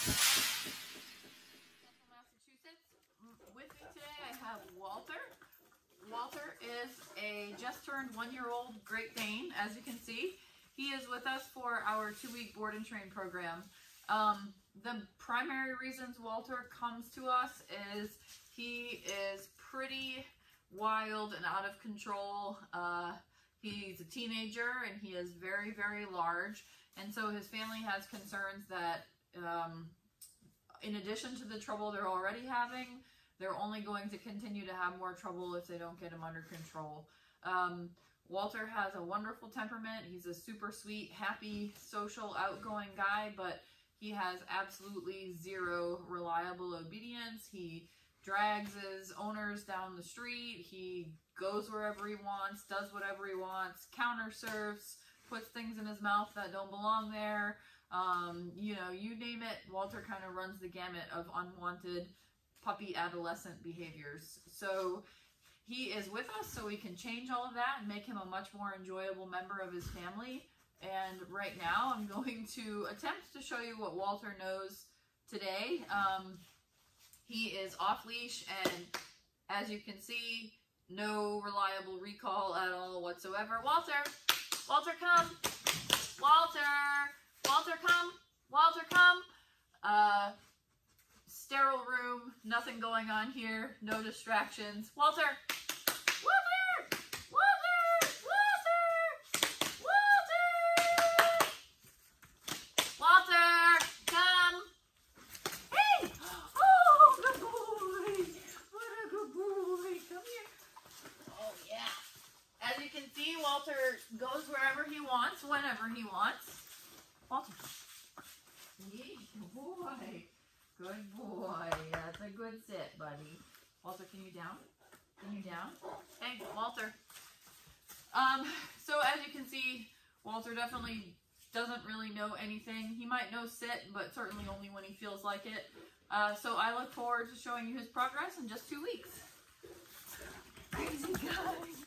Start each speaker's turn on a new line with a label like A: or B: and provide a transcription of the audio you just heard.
A: Massachusetts. With me today I have Walter. Walter is a just turned one year old Great Dane, as you can see. He is with us for our two week board and train program. Um, the primary reasons Walter comes to us is he is pretty wild and out of control. Uh, he's a teenager and he is very, very large. And so his family has concerns that um, in addition to the trouble they're already having, they're only going to continue to have more trouble if they don't get him under control. Um, Walter has a wonderful temperament. He's a super sweet, happy, social, outgoing guy, but he has absolutely zero reliable obedience. He drags his owners down the street. He goes wherever he wants, does whatever he wants, counter surfs, puts things in his mouth that don't belong there. Um, you know, you name it, Walter kind of runs the gamut of unwanted puppy adolescent behaviors. So he is with us so we can change all of that and make him a much more enjoyable member of his family. And right now I'm going to attempt to show you what Walter knows today. Um, he is off leash and as you can see, no reliable recall at all whatsoever. Walter, Walter, come. Walter, Walter, come. Walter, come. Uh, sterile room, nothing going on here, no distractions. Walter! Walter! Walter! Walter! Walter! Walter! Come! Hey! Oh, good boy! What a good boy! Come here. Oh, yeah. As you can see, Walter goes wherever he wants, whenever he wants. Walter. Yeah, boy. Good boy. That's a sit, buddy. Walter, can you down? Can you down? Hey, Walter. Um, so as you can see, Walter definitely doesn't really know anything. He might know sit, but certainly only when he feels like it. Uh, so I look forward to showing you his progress in just two weeks. Crazy guy.